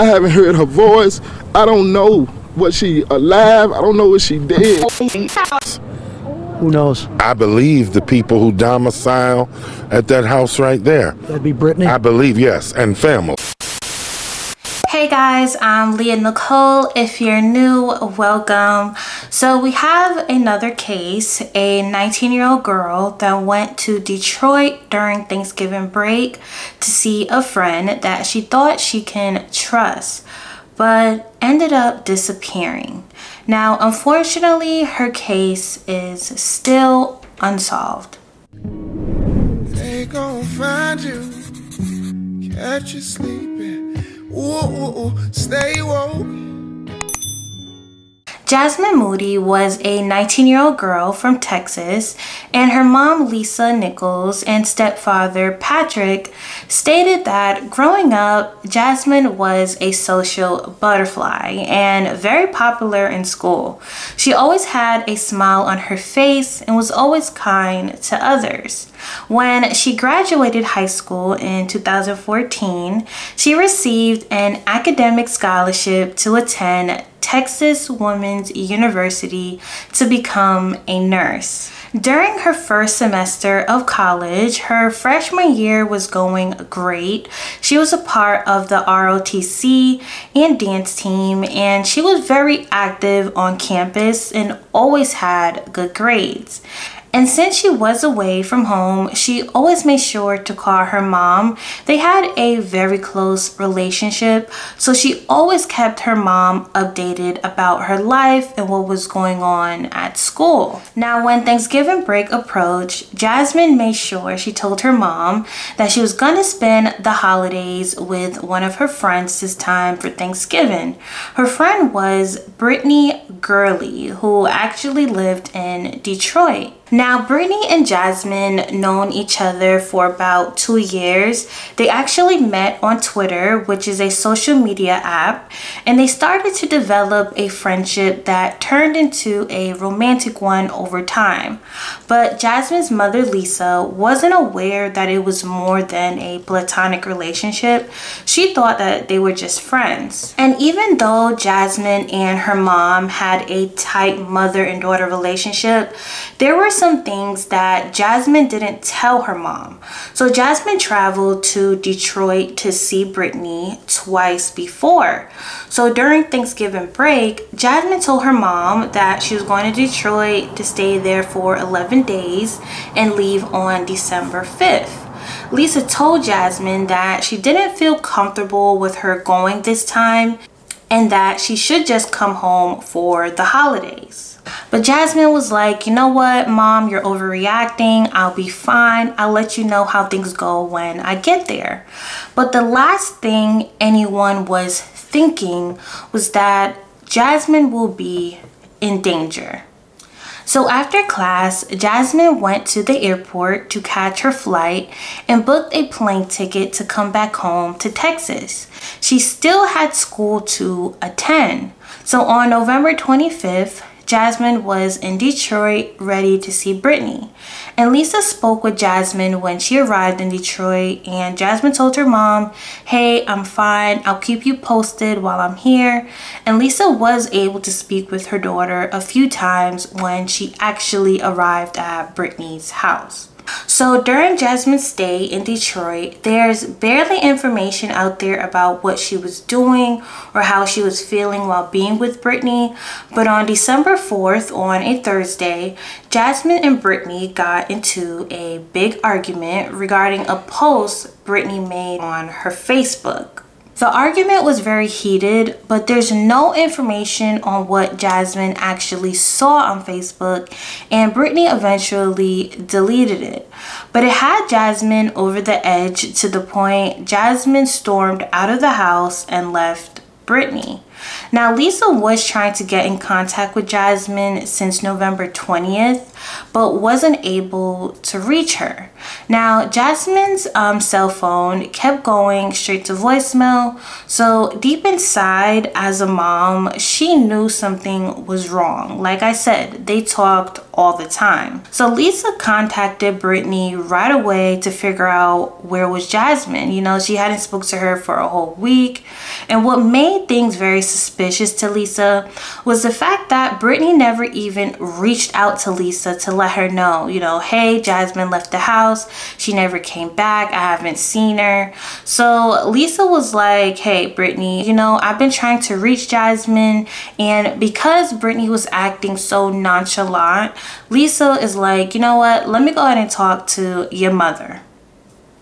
I haven't heard her voice. I don't know what she alive. I don't know what she did. Who knows? I believe the people who domicile at that house right there. That'd be Brittany. I believe, yes, and family. Hey guys, I'm Leya Nicole. If you're new, welcome. So we have another case, a 19 year old girl that went to Detroit during Thanksgiving break to see a friend that she thought she can trust, but ended up disappearing. Now, unfortunately, her case is still unsolved. They gon' find you, catch you sleeping. Ooh, ooh, ooh, stay woke. Jasmine Moody was a 19 year old girl from Texas, and her mom, Lisa Nichols, and stepfather, Patrick, stated that growing up, Jasmine was a social butterfly and very popular in school. She always had a smile on her face and was always kind to others. When she graduated high school in 2014, she received an academic scholarship to attend Texas Woman's University to become a nurse. During her first semester of college, her freshman year was going great. She was a part of the ROTC and dance team, and she was very active on campus and always had good grades. And since she was away from home, she always made sure to call her mom. They had a very close relationship, so she always kept her mom updated about her life and what was going on at school. Now, when Thanksgiving break approached, Jasmine made sure she told her mom that she was gonna spend the holidays with one of her friends this time for Thanksgiving. Her friend was Brittany Gurley, who actually lived in Detroit. Now, Brittany and Jasmine known each other for about two years. They actually met on Twitter, which is a social media app, and they started to develop a friendship that turned into a romantic one over time. But Jasmine's mother, Lisa, wasn't aware that it was more than a platonic relationship. She thought that they were just friends. And even though Jasmine and her mom had a tight mother and daughter relationship, there were some things that Jasmine didn't tell her mom. So Jasmine traveled to Detroit to see Brittany twice before. So during Thanksgiving break, Jasmine told her mom that she was going to Detroit to stay there for 11 days and leave on December 5th. Lisa told Jasmine that she didn't feel comfortable with her going this time and that she should just come home for the holidays. But Jasmine was like, you know what, mom, you're overreacting. I'll be fine. I'll let you know how things go when I get there. But the last thing anyone was thinking was that Jasmine will be in danger. So after class, Jasmine went to the airport to catch her flight and booked a plane ticket to come back home to Texas. She still had school to attend. So on November 25th, Jasmine was in Detroit ready to see Brittany. And Lisa spoke with Jasmine when she arrived in Detroit and Jasmine told her mom, hey, I'm fine. I'll keep you posted while I'm here. And Lisa was able to speak with her daughter a few times when she actually arrived at Brittany's house. So during Jasmine's stay in Detroit, there's barely information out there about what she was doing or how she was feeling while being with Brittany. But on December 4th, on a Thursday, Jasmine and Brittany got into a big argument regarding a post Brittany made on her Facebook. The argument was very heated, but there's no information on what Jasmine actually saw on Facebook, and Brittany eventually deleted it. But it had Jasmine over the edge to the point Jasmine stormed out of the house and left Brittany. Now, Lisa was trying to get in contact with Jasmine since November 20th, but wasn't able to reach her. Now, Jasmine's um, cell phone kept going straight to voicemail, so deep inside, as a mom, she knew something was wrong. Like I said, they talked all the time. So Lisa contacted Brittany right away to figure out where was Jasmine. You know, she hadn't spoke to her for a whole week. And what made things very suspicious to Lisa was the fact that Brittany never even reached out to Lisa to let her know, you know, hey, Jasmine left the house. She never came back. I haven't seen her. So Lisa was like, hey, Brittany, you know, I've been trying to reach Jasmine. And because Brittany was acting so nonchalant, Lisa is like, you know what? Let me go ahead and talk to your mother.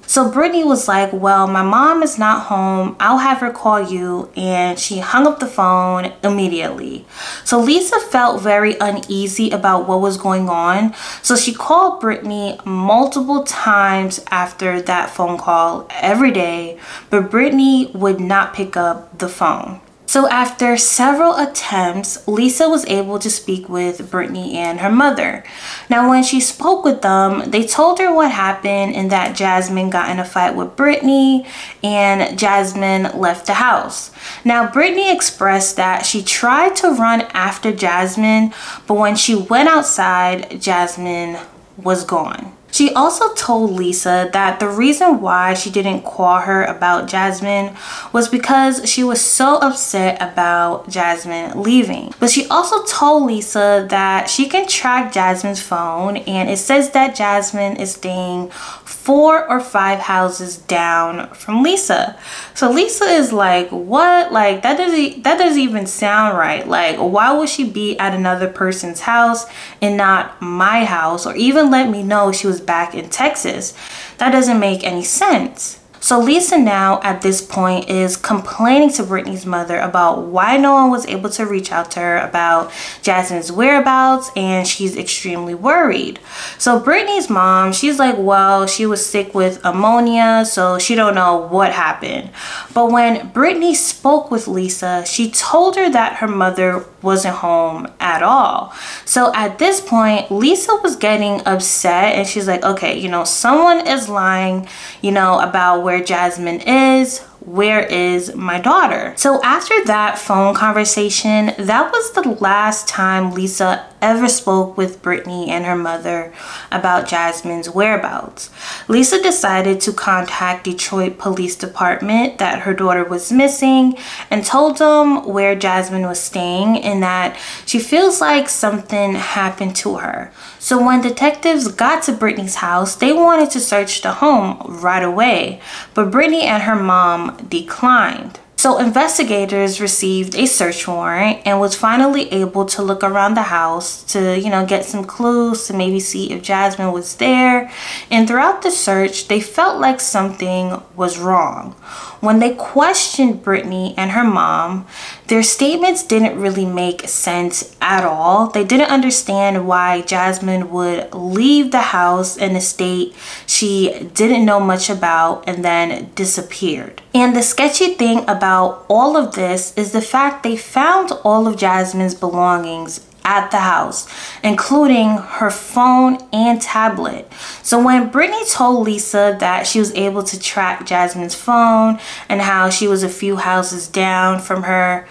So Brittany was like, well, my mom is not home. I'll have her call you. And she hung up the phone immediately. So Lisa felt very uneasy about what was going on. So she called Brittany multiple times after that phone call every day. But Brittany would not pick up the phone. So after several attempts, Lisa was able to speak with Brittany and her mother. Now when she spoke with them, they told her what happened and that Jasmine got in a fight with Brittany and Jasmine left the house. Now Brittany expressed that she tried to run after Jasmine, but when she went outside, Jasmine was gone. She also told Lisa that the reason why she didn't call her about Jasmine was because she was so upset about Jasmine leaving. But she also told Lisa that she can track Jasmine's phone and it says that Jasmine is staying four or five houses down from Lisa. So Lisa is like, what? Like that doesn't that doesn't even sound right. Like why would she be at another person's house and not my house or even let me know she was back in Texas? That doesn't make any sense. So Lisa now at this point is complaining to Brittany's mother about why no one was able to reach out to her about Jasmine's whereabouts and she's extremely worried. So Brittany's mom, she's like, well, she was sick with ammonia, so she don't know what happened. But when Brittany spoke with Lisa, she told her that her mother wasn't home at all. So at this point, Lisa was getting upset and she's like, okay, you know, someone is lying, you know, about where Jasmine is, where is my daughter? So after that phone conversation, that was the last time Lisa ever spoke with Brittany and her mother about Jasmine's whereabouts. Lisa decided to contact Detroit Police Department that her daughter was missing and told them where Jasmine was staying and that she feels like something happened to her. So when detectives got to Brittany's house, they wanted to search the home right away, but Brittany and her mom declined. So investigators received a search warrant and was finally able to look around the house to, you know, get some clues to maybe see if Jasmine was there. And throughout the search, they felt like something was wrong. When they questioned Brittany and her mom, their statements didn't really make sense at all. They didn't understand why Jasmine would leave the house in a state she didn't know much about and then disappeared. And the sketchy thing about all of this is the fact they found all of Jasmine's belongings at the house, including her phone and tablet. So when Brittany told Lisa that she was able to track Jasmine's phone and how she was a few houses down from her,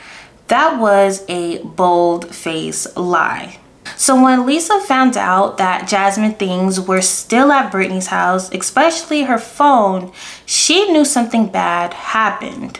that was a bold face lie. So when Lisa found out that Jasmine things were still at Brittany's house, especially her phone, she knew something bad happened.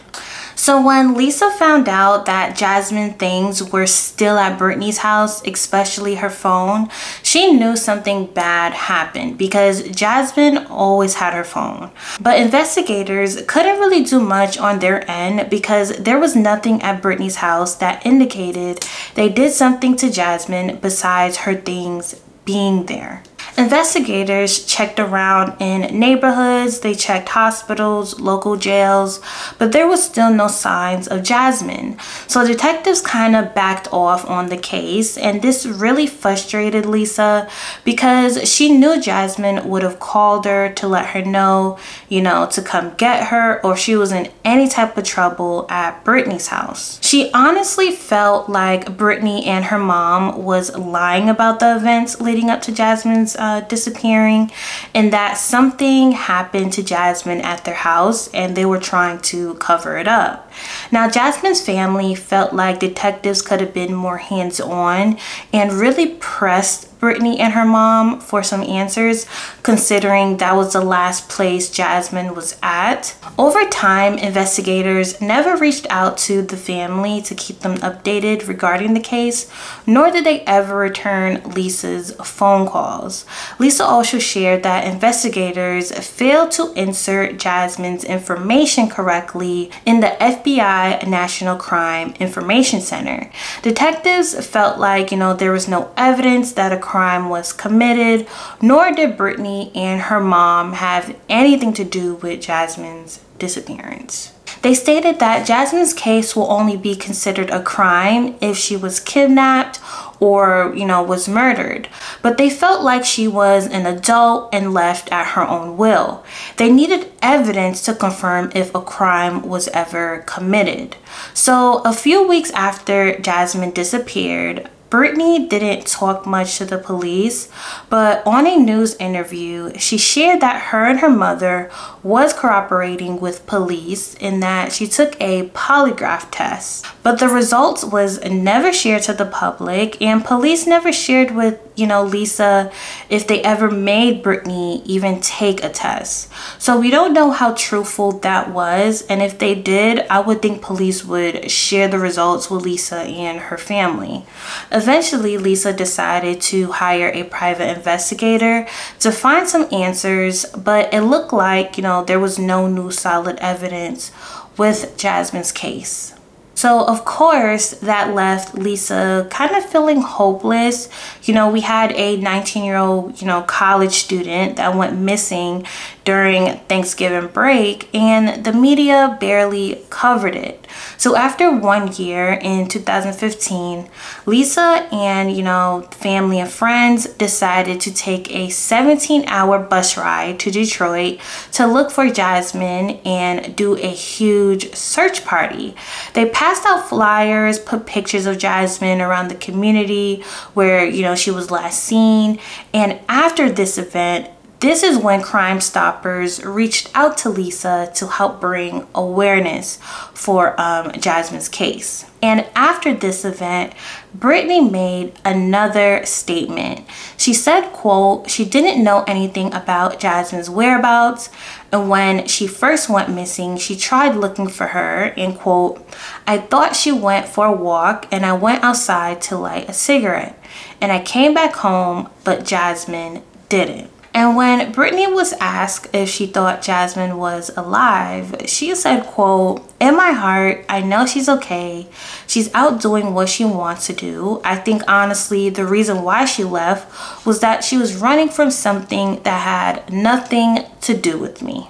So when Lisa found out that Jasmine things were still at Brittany's house, especially her phone, she knew something bad happened because Jasmine always had her phone. But investigators couldn't really do much on their end because there was nothing at Brittany's house that indicated they did something to Jasmine besides her things being there. Investigators checked around in neighborhoods, they checked hospitals, local jails, but there was still no signs of Jasmine. So detectives kind of backed off on the case, and this really frustrated Lisa because she knew Jasmine would have called her to let her know, you know, to come get her or she was in any type of trouble at Brittany's house. She honestly felt like Brittany and her mom was lying about the events leading up to Jasmine's uh, uh, disappearing and that something happened to Jasmine at their house and they were trying to cover it up. Now, Jasmine's family felt like detectives could have been more hands on and really pressed Brittany and her mom for some answers, considering that was the last place Jasmine was at. Over time, investigators never reached out to the family to keep them updated regarding the case, nor did they ever return Lisa's phone calls. Lisa also shared that investigators failed to insert Jasmine's information correctly in the FBI National Crime Information Center. Detectives felt like, you know, there was no evidence that a crime was committed, nor did Brittany and her mom have anything to do with Jasmine's disappearance. They stated that Jasmine's case will only be considered a crime if she was kidnapped or, you know, was murdered. But they felt like she was an adult and left at her own will. They needed evidence to confirm if a crime was ever committed. So a few weeks after Jasmine disappeared, Brittany didn't talk much to the police, but on a news interview, she shared that her and her mother was cooperating with police in that she took a polygraph test. But the results was never shared to the public and police never shared with, you know, Lisa if they ever made Brittany even take a test. So we don't know how truthful that was and if they did, I would think police would share the results with Lisa and her family. Eventually, Lisa decided to hire a private investigator to find some answers, but it looked like, you know, there was no new solid evidence with Jasmine's case. So of course that left Lisa kind of feeling hopeless. You know, we had a 19 year old, you know, college student that went missing during Thanksgiving break and the media barely covered it. So after one year in 2015, Lisa and, you know, family and friends decided to take a 17 hour bus ride to Detroit to look for Jasmine and do a huge search party. They passed out flyers, put pictures of Jasmine around the community where, you know, she was last seen. And after this event, this is when Crime Stoppers reached out to Lisa to help bring awareness for um, Jasmine's case. And after this event, Brittany made another statement. She said, quote, she didn't know anything about Jasmine's whereabouts. And when she first went missing, she tried looking for her and quote, I thought she went for a walk and I went outside to light a cigarette. And I came back home, but Jasmine didn't. And when Brittany was asked if she thought Jasmine was alive, she said, quote, in my heart, I know she's okay. She's out doing what she wants to do. I think honestly, the reason why she left was that she was running from something that had nothing to do with me.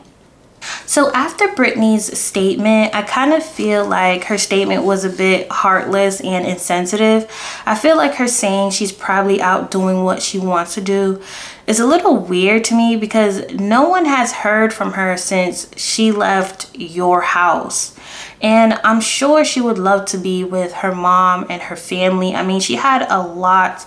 So after Brittany's statement, I kind of feel like her statement was a bit heartless and insensitive. I feel like her saying she's probably out doing what she wants to do is a little weird to me because no one has heard from her since she left your house. And I'm sure she would love to be with her mom and her family. I mean, she had a lot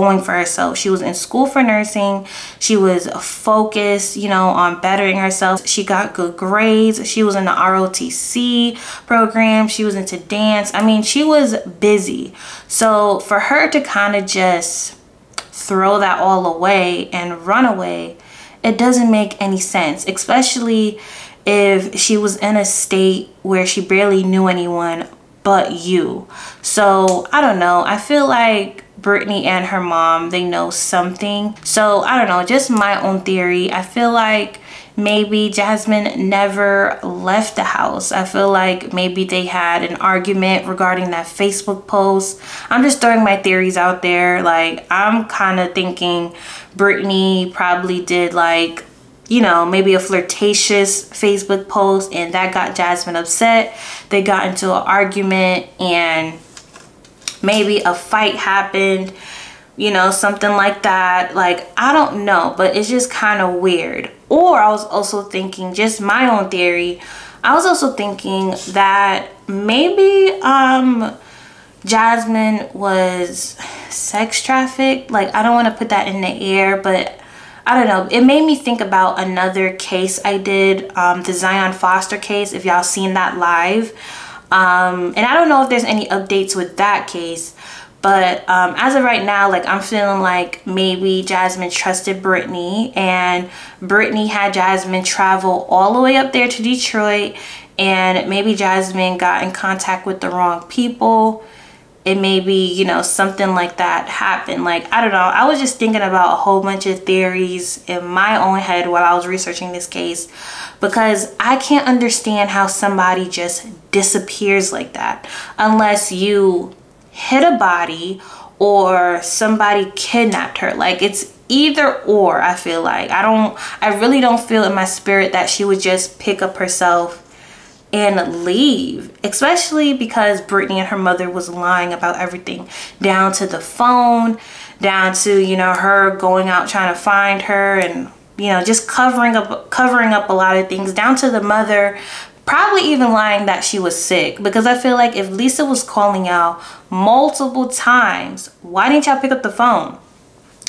going for herself. She was in school for nursing. She was focused, you know, on bettering herself. She got good grades. She was in the ROTC program. She was into dance. I mean, she was busy. So for her to kind of just throw that all away and run away, it doesn't make any sense, especially if she was in a state where she barely knew anyone but you. So I don't know. I feel like Brittany and her mom, they know something. So I don't know, just my own theory. I feel like maybe Jasmine never left the house. I feel like maybe they had an argument regarding that Facebook post. I'm just throwing my theories out there. Like, I'm kind of thinking Brittany probably did like you know, maybe a flirtatious Facebook post and that got Jasmine upset. They got into an argument and maybe a fight happened, you know, something like that. Like, I don't know, but it's just kind of weird. Or I was also thinking, just my own theory, I was also thinking that maybe um, Jasmine was sex trafficked. Like, I don't want to put that in the air, but I don't know. It made me think about another case I did, um, the Zion Foster case, if y'all seen that live. Um, and I don't know if there's any updates with that case. But um, as of right now, like I'm feeling like maybe Jasmine trusted Brittany and Brittany had Jasmine travel all the way up there to Detroit and maybe Jasmine got in contact with the wrong people. It may be, you know, something like that happened. Like, I don't know. I was just thinking about a whole bunch of theories in my own head while I was researching this case because I can't understand how somebody just disappears like that unless you hit a body or somebody kidnapped her. Like it's either or, I feel like. I don't, I really don't feel in my spirit that she would just pick up herself and leave, especially because Brittany and her mother was lying about everything down to the phone, down to, you know, her going out trying to find her and you know, just covering up covering up a lot of things down to the mother probably even lying that she was sick because I feel like if Lisa was calling y'all multiple times, why didn't y'all pick up the phone?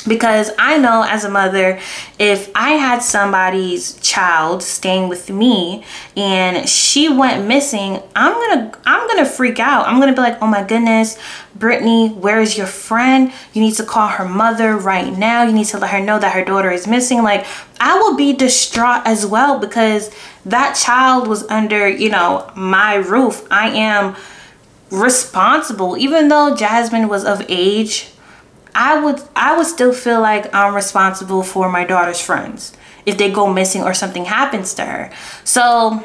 Because I know as a mother, if I had somebody's child staying with me and she went missing, I'm gonna I'm gonna freak out. I'm gonna be like, oh my goodness, Brittany, where is your friend? You need to call her mother right now. You need to let her know that her daughter is missing. Like I will be distraught as well because that child was under, you know, my roof. I am responsible. Even though Jasmine was of age, I would I would still feel like I'm responsible for my daughter's friends if they go missing or something happens to her. So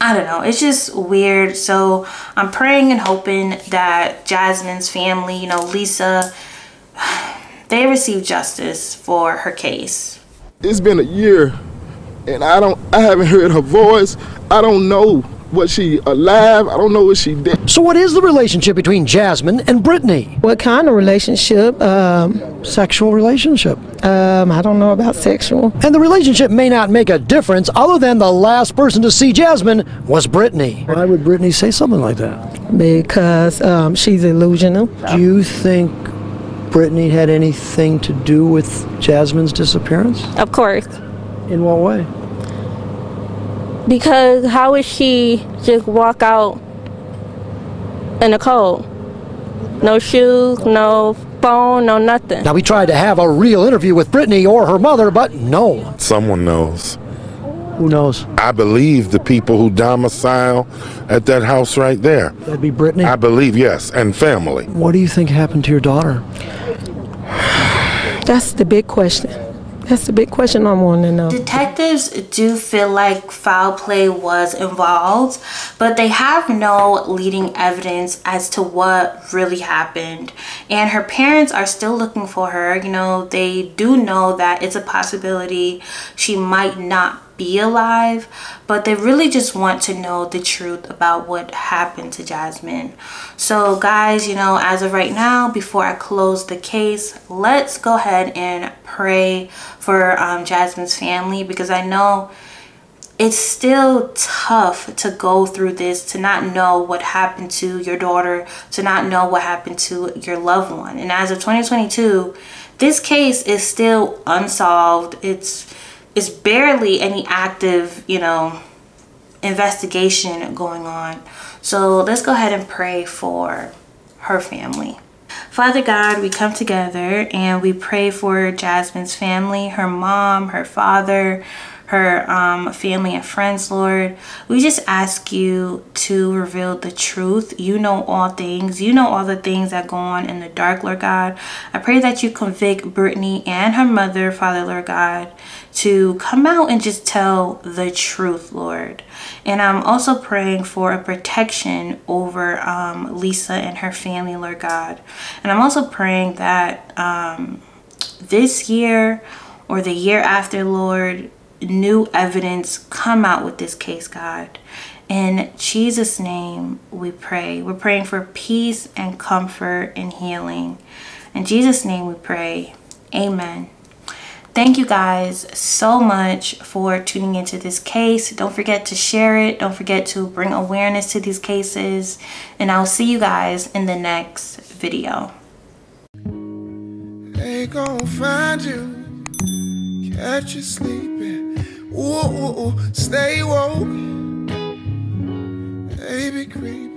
I don't know. It's just weird. So I'm praying and hoping that Jasmine's family, you know, Lisa, they receive justice for her case. It's been a year and I don't I haven't heard her voice. I don't know was she alive? I don't know what she did. So what is the relationship between Jasmine and Brittany? What kind of relationship? Um, Sexual relationship. um, I don't know about sexual. And the relationship may not make a difference other than the last person to see Jasmine was Brittany. Why would Brittany say something like that? because um, she's illusional. Do you think Brittany had anything to do with Jasmine's disappearance? Of course. In what way? Because how would she just walk out in the cold? No shoes, no phone, no nothing. Now, we tried to have a real interview with Brittany or her mother, but no. Someone knows. Who knows? I believe the people who domicile at that house right there. That'd be Brittany. I believe, yes, and family. What do you think happened to your daughter? That's the big question. That's the big question I want to know. Detectives do feel like foul play was involved, but they have no leading evidence as to what really happened. And her parents are still looking for her. You know, they do know that it's a possibility she might not be alive, but they really just want to know the truth about what happened to Jasmine. So guys, you know, as of right now, before I close the case, let's go ahead and pray for um, Jasmine's family because I know it's still tough to go through this, to not know what happened to your daughter, to not know what happened to your loved one. And as of 2022, this case is still unsolved. It's it's barely any active, you know, investigation going on. So let's go ahead and pray for her family. Father God, we come together and we pray for Jasmine's family, her mom, her father, her um, family and friends, Lord. We just ask you to reveal the truth. You know all things. You know all the things that go on in the dark, Lord God. I pray that you convict Brittany and her mother, Father, Lord God, to come out and just tell the truth, Lord. And I'm also praying for a protection over um, Lisa and her family, Lord God. And I'm also praying that um, this year or the year after, Lord, new evidence come out with this case, God. In Jesus' name, we pray. We're praying for peace and comfort and healing. In Jesus' name, we pray. Amen. Thank you guys so much for tuning into this case. Don't forget to share it. Don't forget to bring awareness to these cases. And I'll see you guys in the next video. Catch you sleeping. Ooh, ooh, ooh, stay woke, baby creep.